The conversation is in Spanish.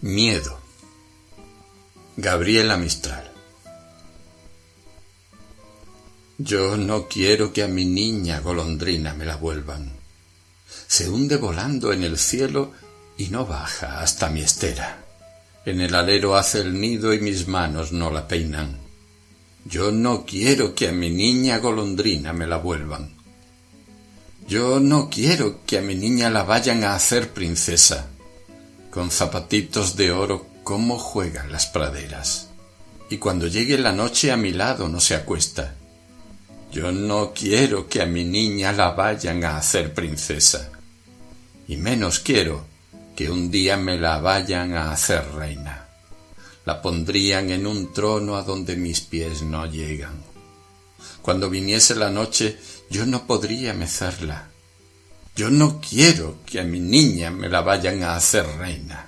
Miedo. Gabriela Mistral. Yo no quiero que a mi niña golondrina me la vuelvan. Se hunde volando en el cielo y no baja hasta mi estera. En el alero hace el nido y mis manos no la peinan. Yo no quiero que a mi niña golondrina me la vuelvan. Yo no quiero que a mi niña la vayan a hacer princesa con zapatitos de oro cómo juegan las praderas. Y cuando llegue la noche a mi lado no se acuesta. Yo no quiero que a mi niña la vayan a hacer princesa. Y menos quiero que un día me la vayan a hacer reina. La pondrían en un trono a donde mis pies no llegan. Cuando viniese la noche yo no podría mecerla yo no quiero que a mi niña me la vayan a hacer reina.